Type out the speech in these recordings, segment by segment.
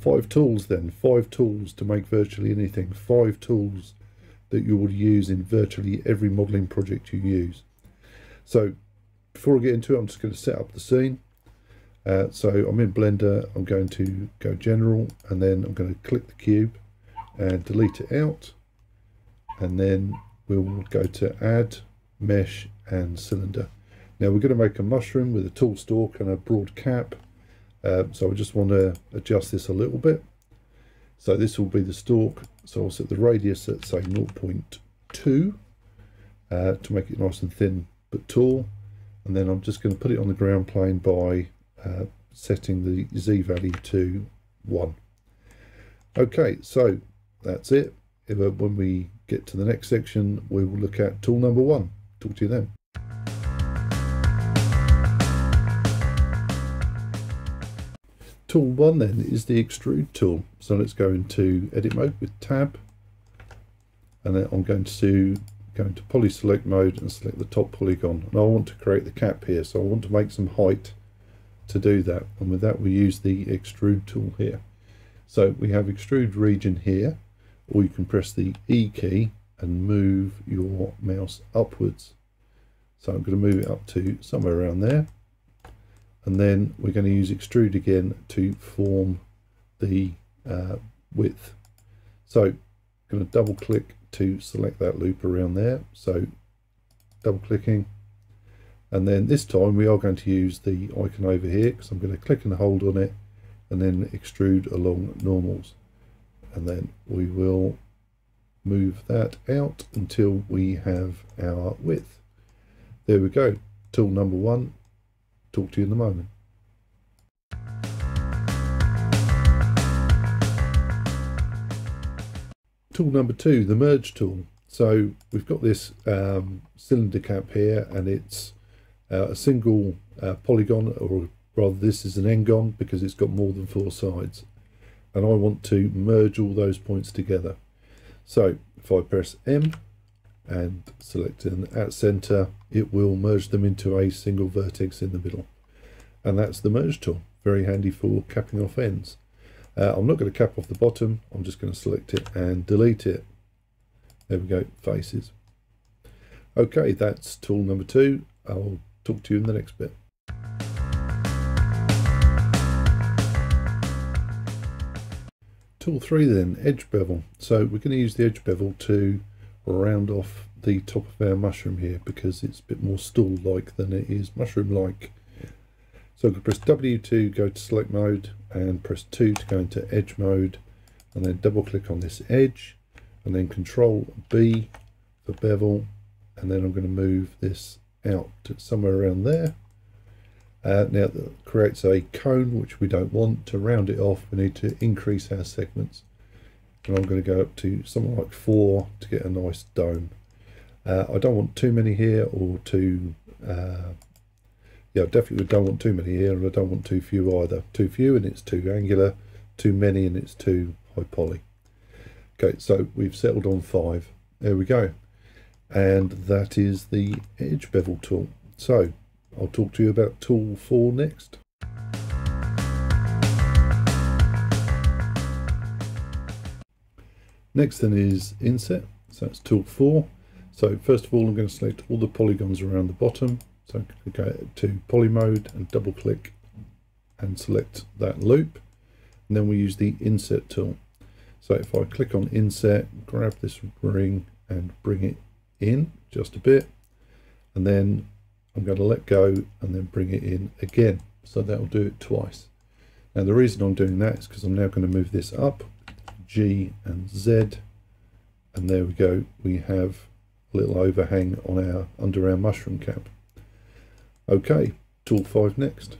five tools then, five tools to make virtually anything, five tools that you would use in virtually every modelling project you use. So before I get into it, I'm just going to set up the scene. Uh, so I'm in Blender, I'm going to go General, and then I'm going to click the cube and delete it out. And then we'll go to Add, Mesh, and Cylinder. Now we're going to make a mushroom with a tool stalk and a broad cap. Uh, so I just want to adjust this a little bit. So this will be the stalk. So I'll set the radius at say 0.2 uh, to make it nice and thin but tall. And then I'm just going to put it on the ground plane by uh, setting the Z value to 1. Okay, so that's it. When we get to the next section, we will look at tool number one. Talk to you then. Tool 1 then is the extrude tool. So let's go into edit mode with tab and then I'm going to go into poly select mode and select the top polygon and I want to create the cap here so I want to make some height to do that and with that we use the extrude tool here. So we have extrude region here or you can press the E key and move your mouse upwards. So I'm going to move it up to somewhere around there and then we're going to use extrude again to form the uh, width. So I'm going to double click to select that loop around there. So double clicking. And then this time we are going to use the icon over here because I'm going to click and hold on it and then extrude along normals. And then we will move that out until we have our width. There we go. Tool number one Talk to you in a moment. Tool number two, the merge tool. So we've got this um, cylinder cap here and it's uh, a single uh, polygon or rather this is an n-gon because it's got more than four sides and I want to merge all those points together. So if I press M and select an at center it will merge them into a single vertex in the middle. And that's the merge tool. Very handy for capping off ends. Uh, I'm not going to cap off the bottom. I'm just going to select it and delete it. There we go. Faces. Okay that's tool number two. I'll talk to you in the next bit. Tool 3 then, edge bevel. So we're going to use the edge bevel to round off the top of our mushroom here because it's a bit more stool-like than it is mushroom-like. So I can press W to go to select mode and press 2 to go into edge mode and then double click on this edge and then control B for bevel and then I'm going to move this out to somewhere around there. Uh, now that creates a cone which we don't want. To round it off we need to increase our segments and I'm going to go up to something like 4 to get a nice dome. Uh, I don't want too many here or too, uh, yeah, definitely don't want too many here and I don't want too few either. Too few and it's too angular, too many and it's too high poly. Okay, so we've settled on five. There we go. And that is the edge bevel tool. So I'll talk to you about tool four next. Next then is inset. So it's tool four. So first of all, I'm going to select all the polygons around the bottom. So I go to poly mode and double click and select that loop. And then we use the inset tool. So if I click on inset, grab this ring and bring it in just a bit. And then I'm going to let go and then bring it in again. So that will do it twice. Now the reason I'm doing that is because I'm now going to move this up, G and Z. And there we go. We have a little overhang on our under our mushroom cap. Okay, tool 5 next.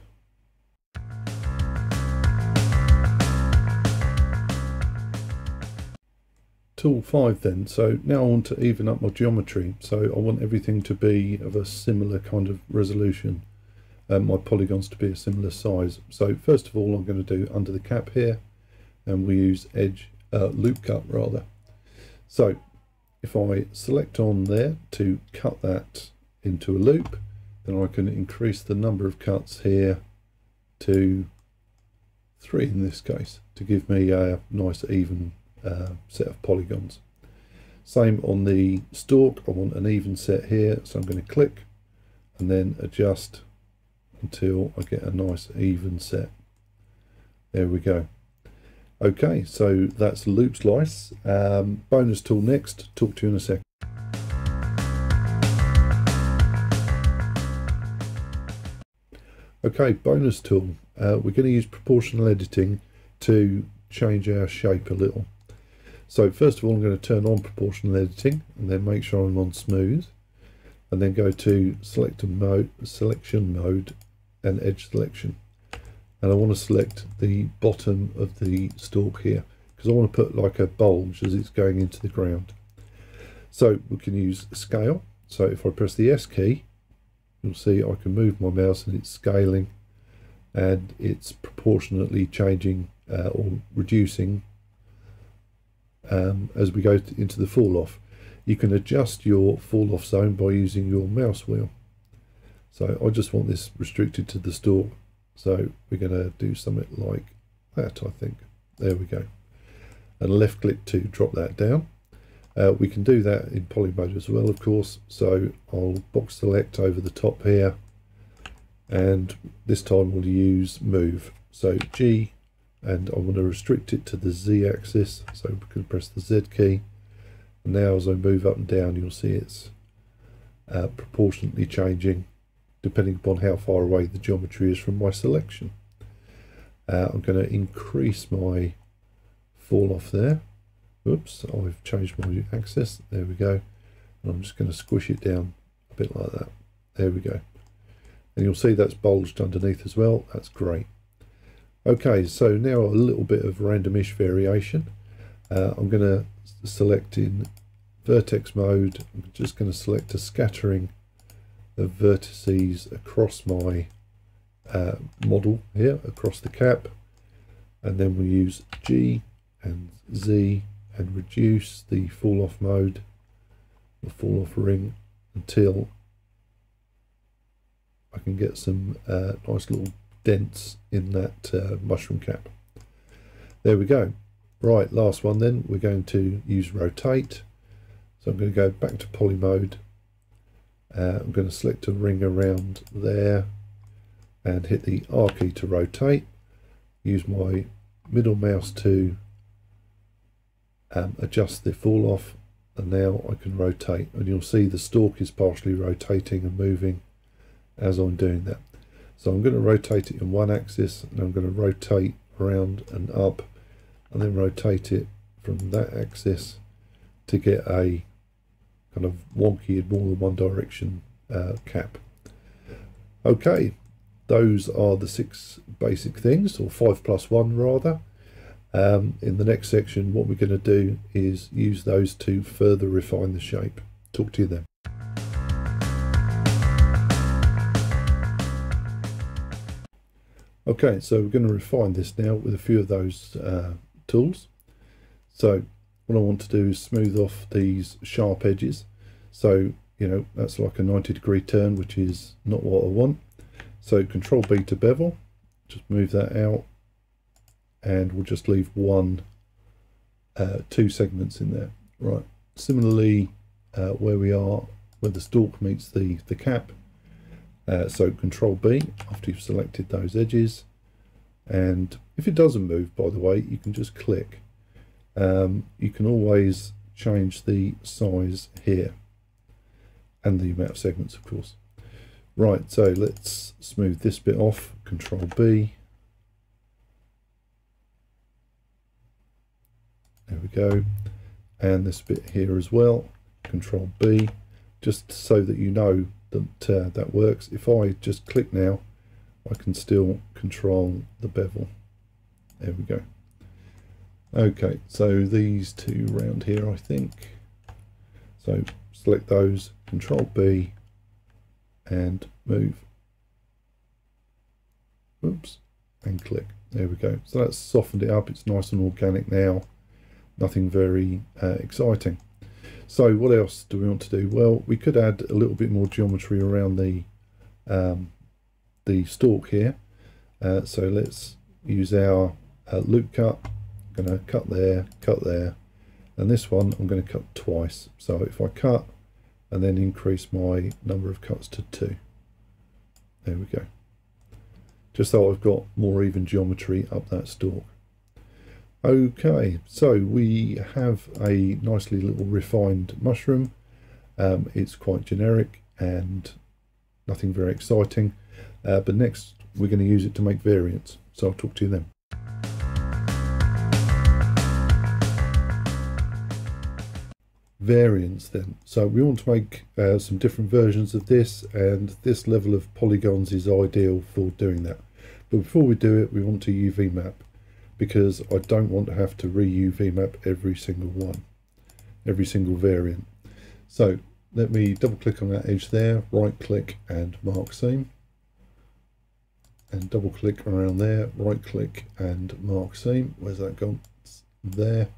Tool 5 then, so now I want to even up my geometry, so I want everything to be of a similar kind of resolution, and my polygons to be a similar size. So first of all I'm going to do under the cap here, and we use edge, uh, loop cut rather. So if I select on there to cut that into a loop, then I can increase the number of cuts here to three in this case to give me a nice even uh, set of polygons. Same on the stalk, I want an even set here, so I'm going to click and then adjust until I get a nice even set. There we go. Okay, so that's loop slice. Um, bonus tool next, talk to you in a second. Okay, bonus tool. Uh, we're going to use proportional editing to change our shape a little. So first of all, I'm going to turn on proportional editing and then make sure I'm on smooth and then go to select mode, selection mode and edge selection. And I want to select the bottom of the stalk here because I want to put like a bulge as it's going into the ground. So we can use scale. So if I press the S key, you'll see I can move my mouse and it's scaling and it's proportionately changing uh, or reducing um, as we go into the fall off. You can adjust your fall off zone by using your mouse wheel. So I just want this restricted to the stalk. So we're going to do something like that, I think. There we go. And left click to drop that down. Uh, we can do that in poly mode as well, of course. So I'll box select over the top here. And this time we'll use move. So G, and I want to restrict it to the Z axis. So we can press the Z key. And now as I move up and down, you'll see it's uh, proportionately changing depending upon how far away the geometry is from my selection. Uh, I'm going to increase my fall off there Oops, I've changed my axis. There we go. And I'm just going to squish it down a bit like that. There we go. And you'll see that's bulged underneath as well. That's great. Okay, so now a little bit of randomish variation. Uh, I'm going to select in vertex mode. I'm just going to select a scattering of vertices across my uh, model here, across the cap. And then we use G and Z and reduce the fall off mode, the fall off ring until I can get some uh, nice little dents in that uh, mushroom cap. There we go. Right, last one then, we're going to use rotate. So I'm going to go back to poly mode. Uh, I'm going to select a ring around there and hit the R key to rotate. Use my middle mouse to um, adjust the fall off and now I can rotate and you'll see the stalk is partially rotating and moving as I'm doing that. So I'm going to rotate it in one axis and I'm going to rotate around and up and then rotate it from that axis to get a kind of wonky in more than one direction uh, cap. Okay, those are the six basic things, or five plus one rather. Um, in the next section, what we're going to do is use those to further refine the shape. Talk to you then. Okay, so we're going to refine this now with a few of those uh, tools. So what I want to do is smooth off these sharp edges. So, you know, that's like a 90 degree turn, which is not what I want. So Control B to bevel, just move that out and we'll just leave one, uh, two segments in there. Right. Similarly, uh, where we are, where the stalk meets the, the cap, uh, so Control B after you've selected those edges. And if it doesn't move, by the way, you can just click. Um, you can always change the size here and the amount of segments, of course. Right, so let's smooth this bit off. Control B There we go. And this bit here as well. Control B, just so that you know that uh, that works. If I just click now, I can still control the bevel. There we go. Okay, so these two round here, I think. So select those, Control B, and move. Oops, and click. There we go. So that's softened it up. It's nice and organic now nothing very uh, exciting. So what else do we want to do? Well, we could add a little bit more geometry around the um, the stalk here. Uh, so let's use our uh, loop cut. I'm going to cut there, cut there, and this one I'm going to cut twice. So if I cut and then increase my number of cuts to two. There we go. Just so I've got more even geometry up that stalk. Okay, so we have a nicely little refined mushroom. Um, it's quite generic and nothing very exciting. Uh, but next we're going to use it to make variants. So I'll talk to you then. Variants then. So we want to make uh, some different versions of this and this level of polygons is ideal for doing that. But before we do it we want to UV map because I don't want to have to re-UV map every single one, every single variant. So let me double click on that edge there, right click and mark seam and double click around there, right click and mark seam. Where's that gone? It's there.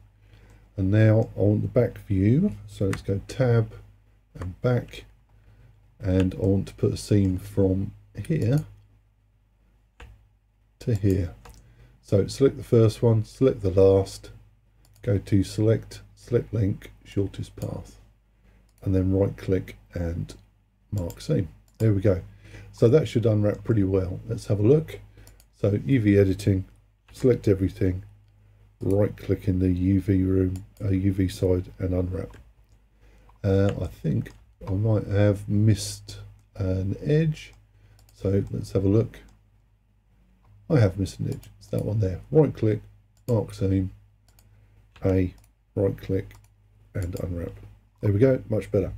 And now I want the back view. So let's go tab and back. And I want to put a seam from here to here. So select the first one, select the last, go to select, select link, shortest path. And then right click and mark seam. There we go. So that should unwrap pretty well. Let's have a look. So UV editing, select everything, right click in the UV room, uh, UV side and unwrap. Uh, I think I might have missed an edge. So let's have a look. I have missed an edge. It's that one there. Right click, mark seam, A, right click and unwrap. There we go, much better.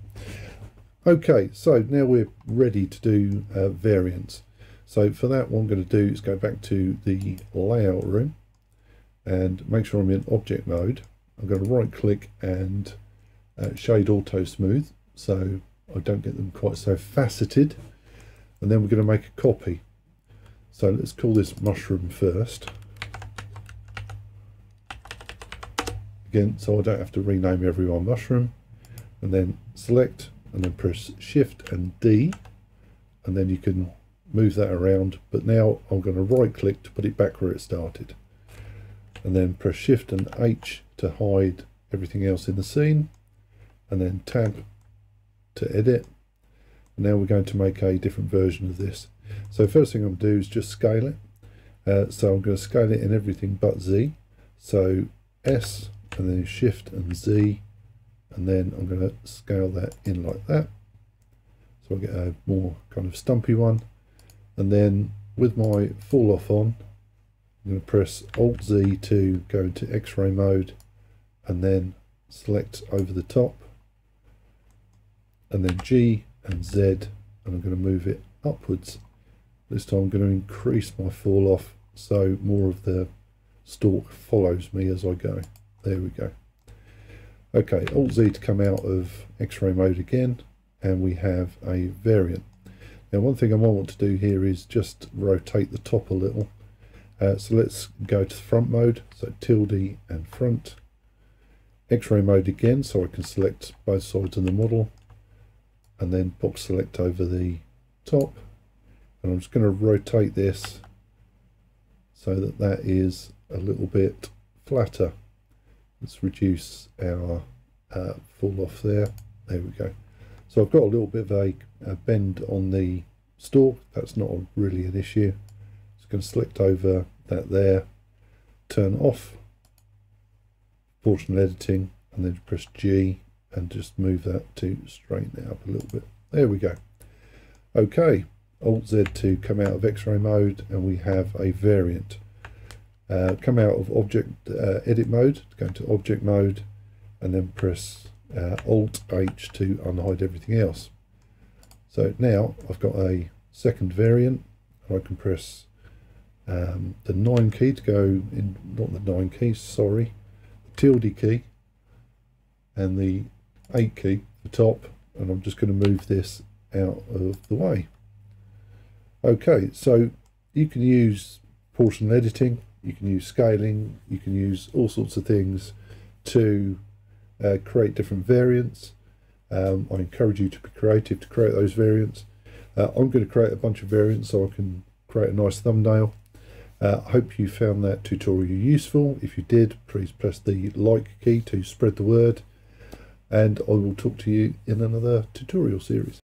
Okay, so now we're ready to do uh, variants. So for that, what I'm going to do is go back to the layout room and make sure I'm in object mode. I'm going to right click and uh, shade auto smooth so I don't get them quite so faceted. And then we're going to make a copy. So let's call this mushroom first. Again, so I don't have to rename everyone mushroom. And then select and then press shift and D and then you can move that around but now I'm going to right click to put it back where it started and then press shift and H to hide everything else in the scene and then tab to edit. And now we're going to make a different version of this. So first thing I'm going to do is just scale it. Uh, so I'm going to scale it in everything but Z. So S and then shift and Z and then I'm going to scale that in like that. So I get a more kind of stumpy one. And then with my fall off on I'm going to press alt Z to go into x-ray mode and then select over the top and then G and Z and I'm going to move it upwards this time I'm going to increase my fall off so more of the stalk follows me as I go there we go Okay, Alt Z to come out of X-ray mode again, and we have a variant. Now one thing I might want to do here is just rotate the top a little. Uh, so let's go to front mode, so tilde and front. X-ray mode again, so I can select both sides of the model, and then box select over the top. And I'm just going to rotate this so that that is a little bit flatter. Let's reduce our uh, fall off there. There we go. So I've got a little bit of a, a bend on the stalk that's not really an issue select over that there turn off portion editing and then press G and just move that to straighten it up a little bit there we go okay alt Z to come out of x-ray mode and we have a variant uh, come out of object uh, edit mode, go into object mode, and then press uh, Alt H to unhide everything else. So now I've got a second variant. And I can press um, the 9 key to go in, not the 9 key, sorry, the tilde key, and the 8 key, at the top, and I'm just going to move this out of the way. Okay, so you can use portion editing you can use scaling, you can use all sorts of things to uh, create different variants. Um, I encourage you to be creative to create those variants. Uh, I'm going to create a bunch of variants so I can create a nice thumbnail. Uh, I hope you found that tutorial useful. If you did, please press the like key to spread the word. And I will talk to you in another tutorial series.